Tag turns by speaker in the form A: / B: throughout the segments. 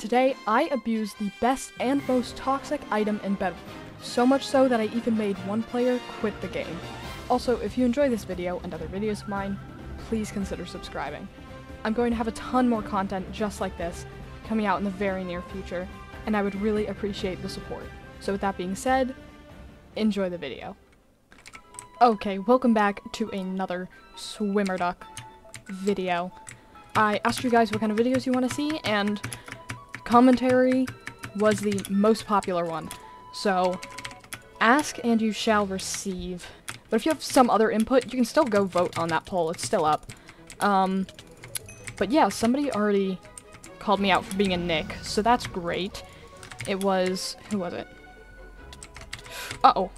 A: Today, I abused the best and most toxic item in Bedwars, so much so that I even made one player quit the game. Also, if you enjoy this video and other videos of mine, please consider subscribing. I'm going to have a ton more content just like this coming out in the very near future, and I would really appreciate the support. So with that being said, enjoy the video. Okay, welcome back to another SwimmerDuck video. I asked you guys what kind of videos you want to see, and commentary was the most popular one. So, ask and you shall receive. But if you have some other input, you can still go vote on that poll. It's still up. Um, but yeah, somebody already called me out for being a Nick, so that's great. It was... who was it? Uh-oh.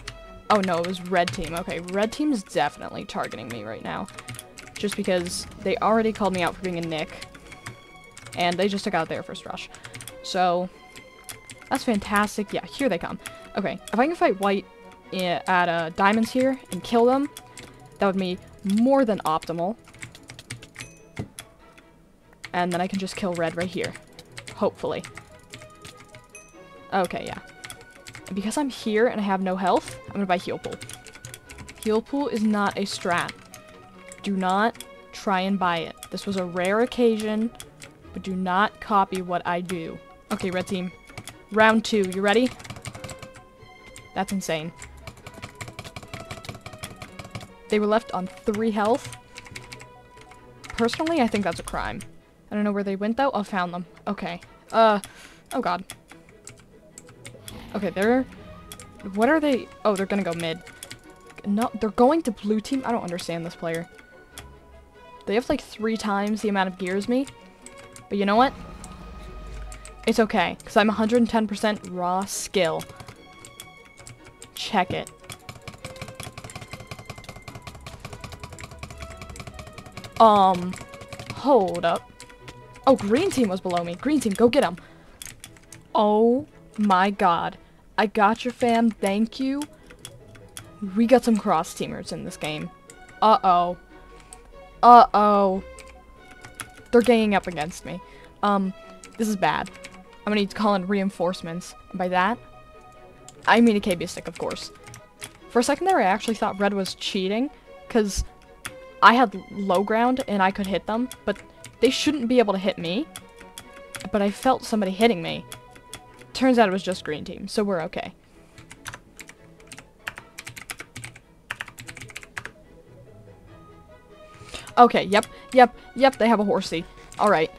A: Oh no, it was red team. Okay, red team is definitely targeting me right now. Just because they already called me out for being a Nick. And they just took out their first rush. So, that's fantastic. Yeah, here they come. Okay, if I can fight white at uh, diamonds here and kill them, that would be more than optimal. And then I can just kill red right here. Hopefully. Okay, yeah. And because I'm here and I have no health, I'm gonna buy heal pool. Heal pool is not a strat. Do not try and buy it. This was a rare occasion, but do not copy what I do. Okay, red team. Round two, you ready? That's insane. They were left on three health. Personally, I think that's a crime. I don't know where they went, though. I found them. Okay. Uh, oh god. Okay, they're... What are they? Oh, they're gonna go mid. No, they're going to blue team? I don't understand this player. They have like three times the amount of gear as me. But you know what? It's okay, because I'm 110% raw skill. Check it. Um, hold up. Oh, green team was below me. Green team, go get him. Oh my god. I got your fam, thank you. We got some cross-teamers in this game. Uh-oh. Uh-oh. They're ganging up against me. Um, this is bad. I'm gonna need to call in reinforcements. And by that, I mean a KB stick, of course. For a second there, I actually thought red was cheating, because I had low ground and I could hit them, but they shouldn't be able to hit me. But I felt somebody hitting me. Turns out it was just green team, so we're okay. Okay, yep, yep, yep, they have a horsey. Alright.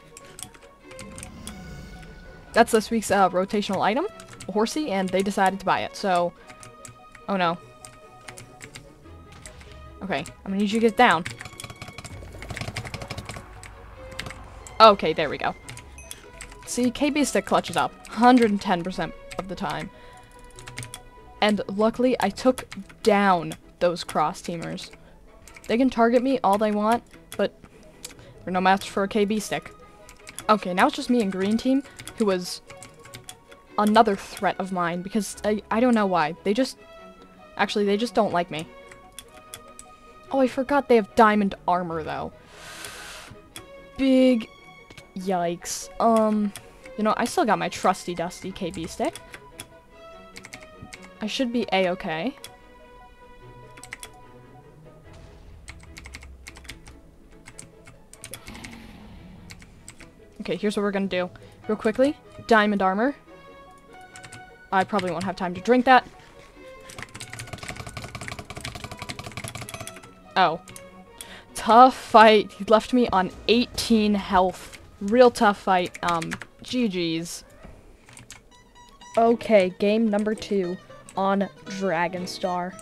A: That's this week's uh, rotational item, a horsey, and they decided to buy it, so... Oh no. Okay, I'm gonna need you to get down. Okay, there we go. See, KB stick clutches up 110% of the time. And luckily, I took down those cross-teamers. They can target me all they want, but they're no match for a KB stick. Okay, now it's just me and green team, who was another threat of mine, because I, I don't know why. They just... Actually, they just don't like me. Oh, I forgot they have diamond armor, though. Big yikes. Um, you know, I still got my trusty dusty KB stick. I should be a-okay. Okay, here's what we're gonna do. Real quickly, diamond armor. I probably won't have time to drink that. Oh. Tough fight. He left me on 18 health. Real tough fight. Um, GG's. Okay, game number two on Dragonstar.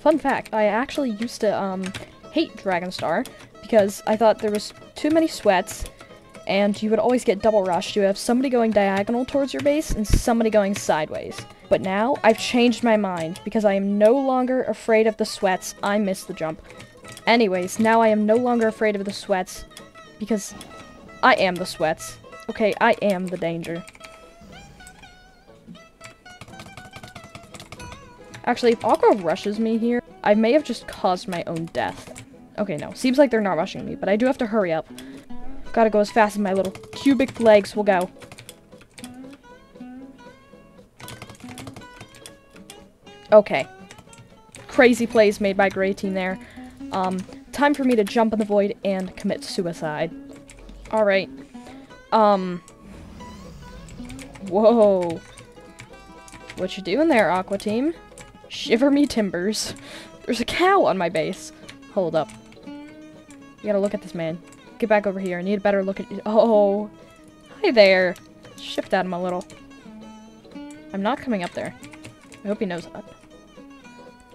A: Fun fact, I actually used to, um, hate Dragonstar because I thought there was too many sweats and you would always get double rushed. You have somebody going diagonal towards your base and somebody going sideways. But now, I've changed my mind, because I am no longer afraid of the sweats. I missed the jump. Anyways, now I am no longer afraid of the sweats, because I am the sweats. Okay, I am the danger. Actually, if Aqua rushes me here, I may have just caused my own death. Okay, no. Seems like they're not rushing me, but I do have to hurry up. Gotta go as fast as my little cubic legs will go. Okay. Crazy plays made by Grey Team there. Um, time for me to jump in the void and commit suicide. Alright. Um. Whoa. What you doing there, Aqua Team? Shiver me timbers. There's a cow on my base. Hold up. You gotta look at this man. Get back over here. I need a better look at you. Oh. Hi there. Shift at him a little. I'm not coming up there. I hope he knows that.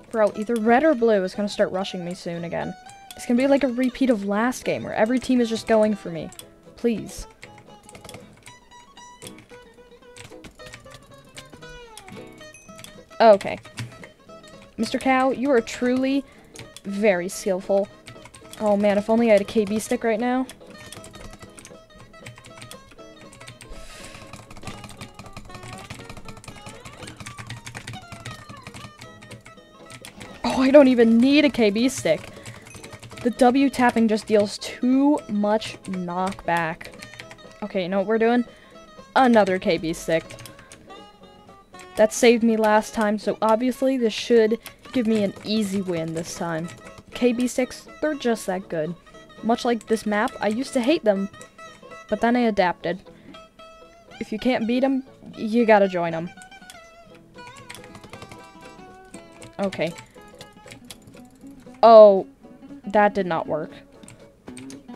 A: Bro, either red or blue is gonna start rushing me soon again. It's gonna be like a repeat of last game where every team is just going for me. Please. Okay. Mr. Cow, you are truly very skillful. Oh man, if only I had a KB stick right now. Oh, I don't even need a KB stick. The W tapping just deals too much knockback. Okay, you know what we're doing? Another KB stick. That saved me last time, so obviously this should give me an easy win this time. KB sticks, they're just that good. Much like this map, I used to hate them, but then I adapted. If you can't beat them, you gotta join them. Okay. Oh, that did not work.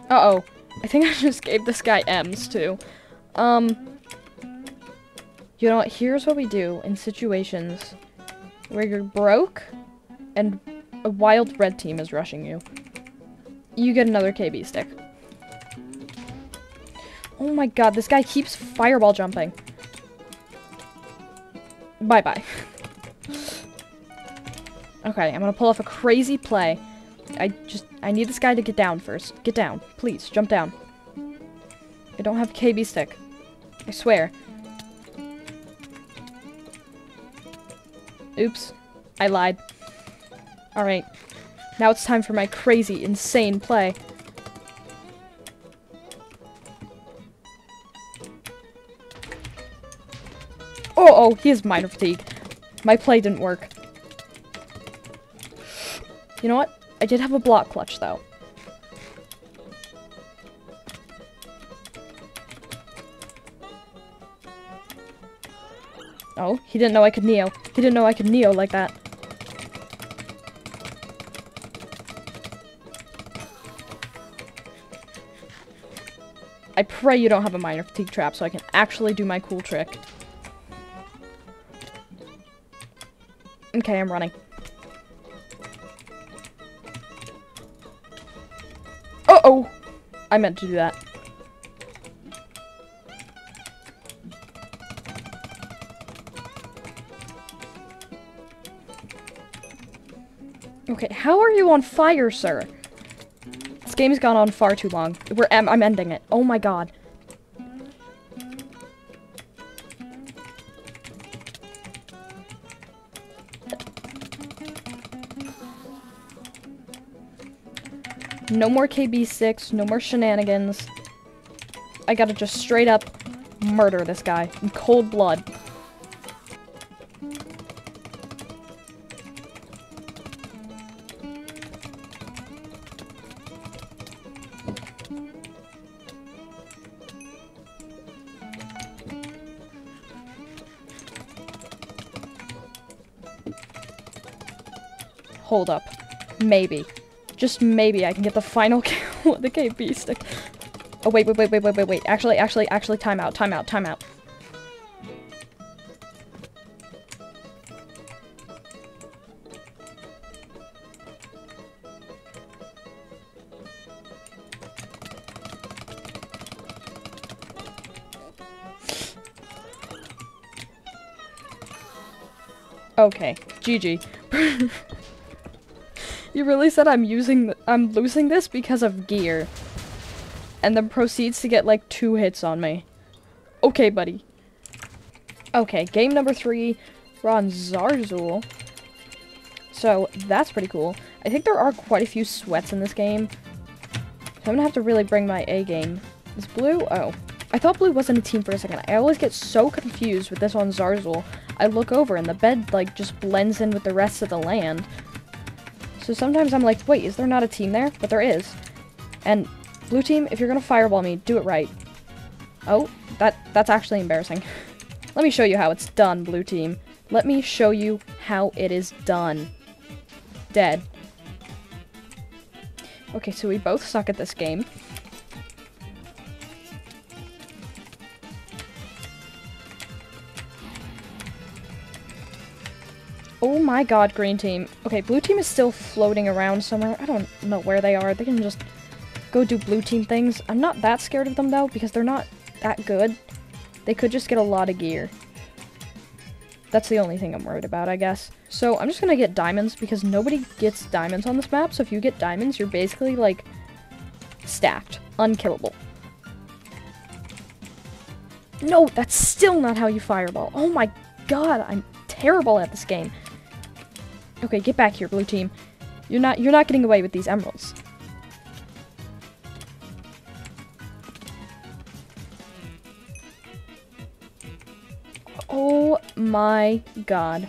A: Uh-oh. I think I just gave this guy M's, too. Um, you know what? Here's what we do in situations where you're broke and a wild red team is rushing you. You get another KB stick. Oh my god, this guy keeps fireball jumping. Bye-bye. okay, I'm gonna pull off a crazy play. I just, I need this guy to get down first. Get down. Please, jump down. I don't have KB stick. I swear. Oops. I lied. Alright. Now it's time for my crazy, insane play. Oh, oh, he has mining fatigue. My play didn't work. You know what? I did have a block clutch, though. Oh, he didn't know I could Neo. He didn't know I could Neo like that. Pray you don't have a mining fatigue trap so I can actually do my cool trick. Okay, I'm running. Uh-oh! I meant to do that. Okay, how are you on fire, sir? This game's gone on far too long. We're I'm, I'm ending it. Oh my god. No more KB sticks, no more shenanigans. I gotta just straight up murder this guy in cold blood. Hold up. Maybe. Just maybe I can get the final kill with the KB stick. Oh, wait, wait, wait, wait, wait, wait, wait. Actually, actually, actually, time out, time out, time out. Okay, GG. You really said I'm using, I'm losing this because of gear. And then proceeds to get like two hits on me. Okay, buddy. Okay, game number three, we're on Zarzul. So, that's pretty cool. I think there are quite a few sweats in this game. So I'm gonna have to really bring my A game. Is blue? Oh.
B: I thought blue wasn't a team for a second. I always get so confused with this on Zarzul. I look over and the bed like just blends in with the rest of the land. So sometimes I'm like, wait, is there not a team there? But there is. And blue team, if you're gonna fireball me, do it right. Oh, that that's actually embarrassing. Let me show you how it's done, blue team. Let me show you how it is done. Dead. Okay, so we both suck at this game. My god, green team. Okay, blue team is still floating around somewhere. I don't know where they are. They can just go do blue team things. I'm not that scared of them, though, because they're not that good. They could just get a lot of gear. That's the only thing I'm worried about, I guess. So I'm just gonna get diamonds, because nobody gets diamonds on this map, so if you get diamonds, you're basically, like, stacked. Unkillable. No, that's still not how you fireball. Oh my god, I'm terrible at this game. Okay, get back here, blue team. You're not you're not getting away with these emeralds. Oh my god.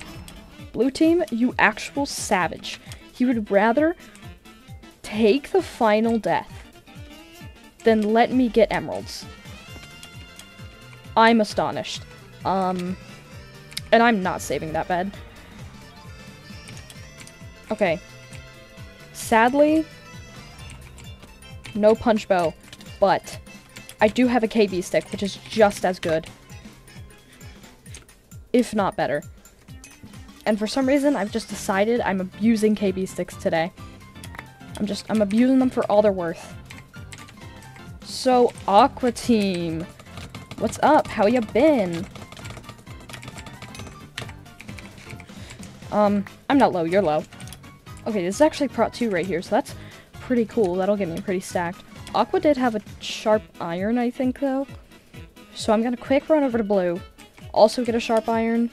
B: Blue team, you actual savage. He would rather take the final death than let me get emeralds. I'm astonished. Um, and I'm not saving that bed. Okay. Sadly, no punch bow, but I do have a KB stick, which is just as good. If not better. And for some reason, I've just decided I'm abusing KB sticks today. I'm just, I'm abusing them for all they're worth. So, Aqua Team, what's up? How you been? Um, I'm not low, you're low. Okay, this is actually Prot 2 right here, so that's pretty cool. That'll get me pretty stacked. Aqua did have a sharp iron, I think, though. So I'm gonna quick run over to blue. Also get a sharp iron.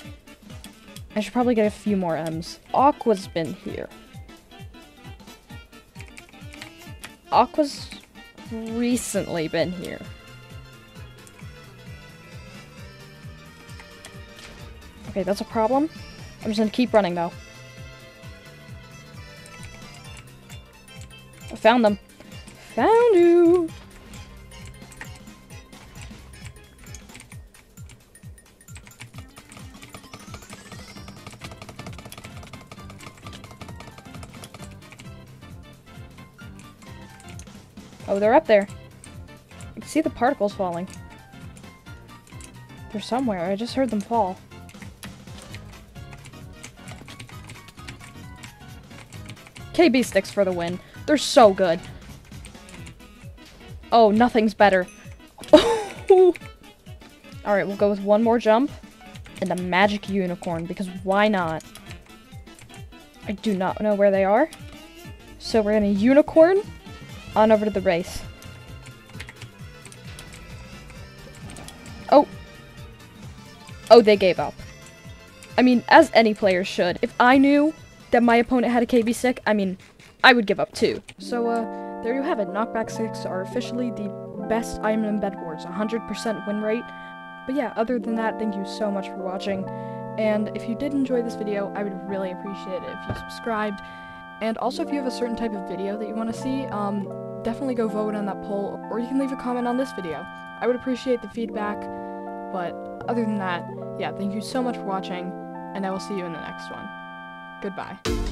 B: I should probably get a few more M's. Aqua's been here. Aqua's recently been here. Okay, that's a problem. I'm just gonna keep running, though. Found them. Found you! Oh, they're up there. I can see the particles falling. They're somewhere. I just heard them fall. KB sticks for the win. They're so good. Oh, nothing's better. Alright, we'll go with one more jump and a magic unicorn, because why not? I do not know where they are. So we're gonna unicorn on over to the race. Oh. Oh, they gave up. I mean, as any player should. If I knew that my opponent had a KB stick, I mean, I would give up too. So, uh, there you have it. Knockback sticks are officially the best item in Bed Wars, 100% win rate. But yeah, other than that, thank you so much for watching. And if you did enjoy this video, I would really appreciate it if you subscribed. And also, if you have a certain type of video that you want to see, um, definitely go vote on that poll, or you can leave a comment on this video. I would appreciate the feedback, but other than that, yeah, thank you so much for watching, and I will see you in the next one. Goodbye.